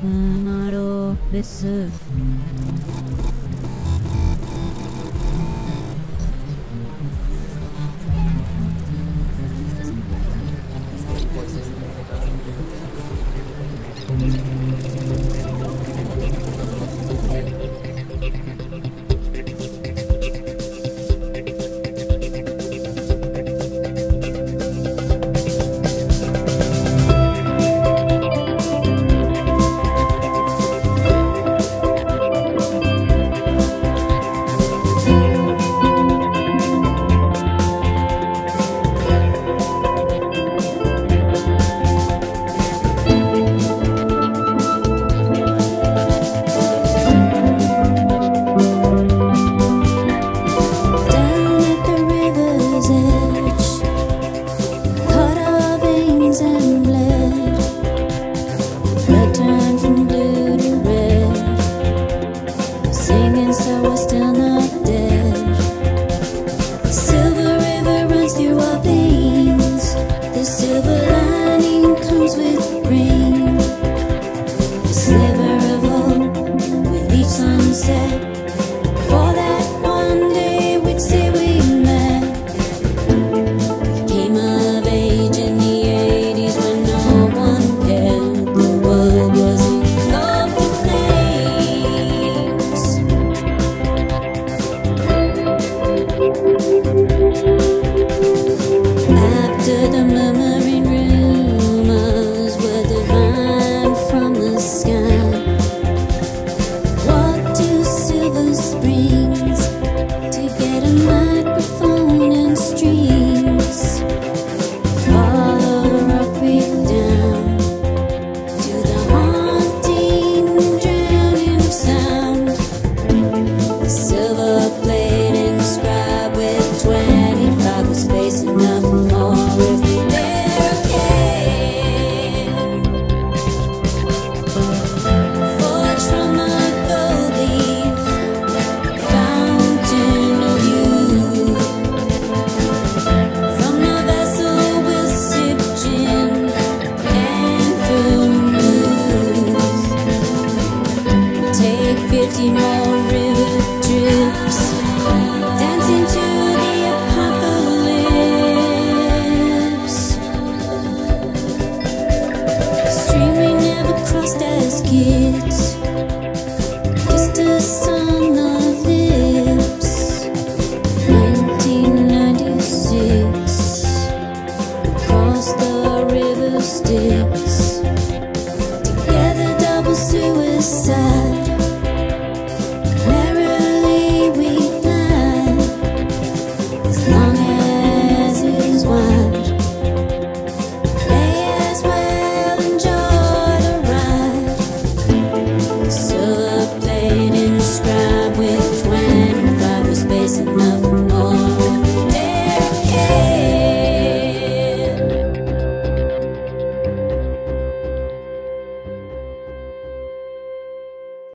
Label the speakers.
Speaker 1: Tomorrow, this. guess I was still not dead Silver river runs through our veins. The silver lining comes with rain. A sliver of hope with each sunset. Fifty more river trips Dancing to the apocalypse. Stream we never crossed as kids